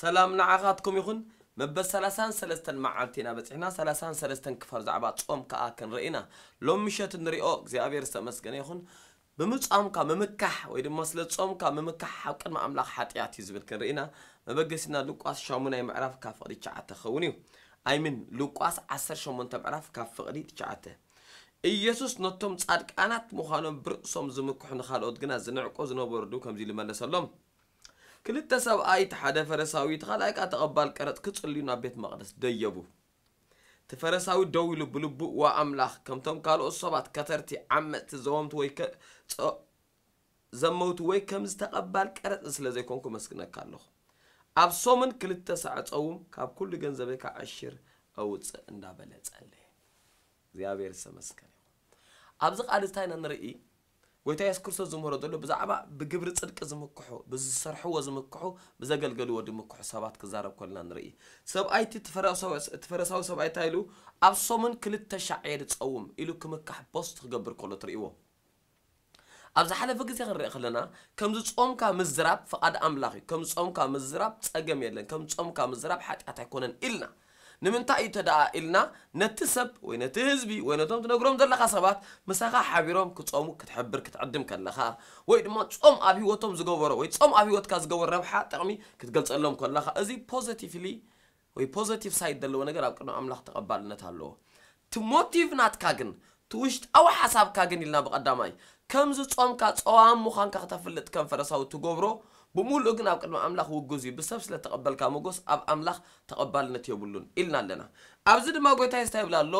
ሰላም ንዓኻትኩም ይኹን መበል 33 መዓልቲ ኢና በፂሕና 33 ክፋል ዛዕባ ጾም ከዓ ክንርኢ ኢና ሎም ምሸት ንሪኦ እግዚኣብሔር ዝተመስገነ ይኹን ብምፃምካ ምምካሕ ወይ ድማ ስለ ጾምካ ምምካሕ ኣብ ቅድሚ ኣምላኽ ሓጢኣት እዩ ዝብል ክንርኢና መበገሲና ሉቃስ 8 ምዕራፍ ካብ ፍቕዲ 9 ክኸውን እዩ ኣይምን ሉቃስ 18 ምዕራፍ ካብ ፍቕዲ 9 ኢየሱስ ነቶም ጻድቃናት ምዃኖም ብርእሶም ዝምክሑ ንኻልኦት ግና ዝንዕቆ ዝነበሩ ከምዚ ልመለሰሎም ክልተ ሰብኣይት ሓደ ፈረሳዊት ካልኣይ ከዓ ተቐባል ቀረፅ ክፅልዩ ናብ ቤት መቕደስ ደየቡ እቲ ፈረሳዊ ደው ኢሉ ብልቡእ ዋ ኣምላኽ ከምቶም ካልኦት ሰባት ከተርቲ ዓመፅቲ ዘወምቲ ወይ ዘመውቲ ወይ ከምዚ ተቐባል ቀረፅ ስለ ዘይኮንኩ መስግነካ ኣለኹ ኣብ ሶምን ክልተ ሰዕ ካብ ኩሉ ገንዘበይ ካብ ዕሽር ኣውፅእ እንዳበለ ፀለየ እግዚኣብሔር ዝተመስከነ ኣብዚ ቃል እንታይ ንርኢ ጎይታ የሱስ ክርስቶስ ዝምህሮ ዘሎ ብዛዕባ ብግብሪ ፅድቂ ዝምክሑ ብዝሰርሕዎ ዝምክሑ ብዘገልገልዎ ድምክሑ ሰባት ክዛረብ ከለና ንርኢ ሰብኣይቲ እትፈረሳዊ ሰብኣይ እንታይ ኢሉ ኣብ ሶምን ክልተ ሻዕየ ዝፀውም ኢሉ ክምካሕ ቦስ ክገብር ከሎ ትርእይዎ ኣብ ዝሓለፈ ግዜ ክንርኢ ከለና ከምዚ ፆምካ ምዝራብ ፍቓድ ኣምላኽ እዩ ከምዚ ፆምካ ምዝራብ ፀገም የለን ከምዚ ፆምካ ምዝራብ ሓጢኣት ኣይኮነን ኢልና ንምንታይ እዩ ተደኣ ኢልና ነቲ ሰብ ወይ ነቲ ህዝቢ ወይ ነቶም ትነግሮም ዘለካ ሰባት ምሳኻ ሓቢሮም ክፀሙ ክትሕብር ክትዕድም ከለኻ ወይ ድማ ፆም ኣብ ሂወቶም ዝገበሮ ወይ ፆም ኣብ ሂወትካ ዝገበሮ ረብሓ ጥቕሚ ክትገልፀሎም ከለኻ እዚ ፖዘቲቭሊ ወይ ፖዘቲቭ ሳይድ ዘለዎ ነገር ኣብ ቅድሚ ኣምላኽ ተቐባልነት ኣለዎ ቲ ሞቲቭ ናትካ ግን ትውሽጣዊ ሓሳብካ ግን ኢልና ብቐዳማይ ከምዚ ጾምካ ፀዋም ምዃንካ ክተፍልጥ ከም ፈረሳዊ ትገብሮ ብምሉእ ግን ኣብ ቅድሚ ኣምላኽ ውግዝ እዩ ብሰብ ስለተቐበልካ መጎስ ኣብ ኣምላኽ ተቐባልነት የብሉን ኢልና ኣለና ኣብዚ ድማ ጎይታ ስታ ይብላ ኣሎ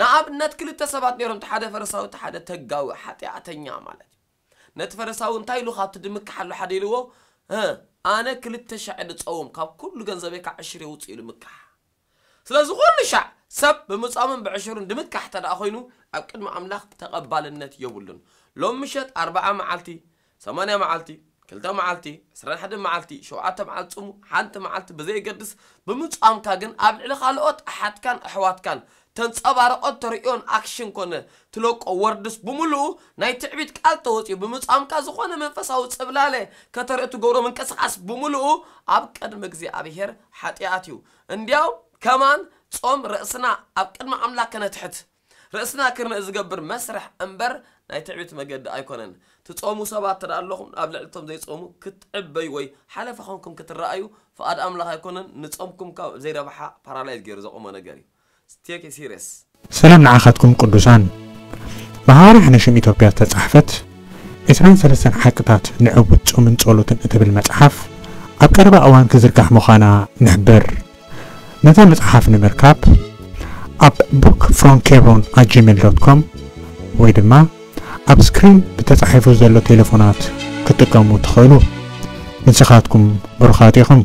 ንኣብነት ክልተ ሰባት ነይሮም እቲ ሓደ ፈረሳዊ እቲ ሓደ ተጋዊ ሓጢኣተኛ ማለት እዩ ነቲ ፈረሳዊ እንታይ ኢሉ ካብቲ ድምክሓሉ ሓደ ኢልዎ ኣነ ክልተ ሻዕ ንፀውም ካብ ኩሉ ገንዘበይካ ዕሽር የውፅእ ኢሉ ምክሓ ስለዚ ኩሉ ሻዕ ሰብ ብምፃምን ብዕሽሩን ድምካሕ ደኣ ኮይኑ ኣብ ቅድሚ ኣምላኽ ተቐባልነት የብሉን ሎም ምሸት 40 መዓልቲ 8 መዓልቲ 2 ልተ መዓልቲ 21 መዓልቲ 7 ተ መዓልቲ ፅሙ ሓንቲ መዓልቲ ብዘየገድስ ብምፃምካ ግን ኣብ ልዕሊ ካልኦት ኣሓትካን ኣሕዋትካን ተንፀባረቐት ተሪዮን ኣክሽን ኮነ ትለቆ ወርድስ ብምሉኡ ናይ ትዕቢት ቃል ተወፂኡ ብምፃምካ ዝኾነ መንፈሳዊ ፅብላለ ከተርኢ ትገብሮ ምንቅስቃስ ብምሉኡ ኣብ ቀድሚ ኣብሄር ሓጢኣት እዩ እንዲያው ከማን صوم رأسنا أبكر ما أملاكنا تحت رأسنا كرنا إزقبر مسرح أمبر ناي تعبت ما قد أيكونن تصوموا سبعة ترى لهم قبل عدتهم زي تصوموا كت عبي وي حالة فخونكم كت الرأيو فقد أملاك أيكونن نتصومكم كا زي ربحة فرالايز جير زقوم أنا جاري ستيك سيريس سلام نعاخدكم قدوسان بهاري حنا شمي توبيا تتحفت إسعان سلسان حاكتات نعود تصوم انتولوتن اتبل متحف أبكر بأوان كزركح مخانا نحبر ነቲ መፅሓፍ ንምርካብ ኣብ ቡክ ፍሮም ኬብሮን ኣት ጂሜል ዶት ኮም ወይ ድማ ኣብ ስክሪን ብተፃሒፉ ዘሎ ቴሌፎናት ክጥቀሙ ትኽእሉ ንስኻትኩም ብሩኻት ኢኹም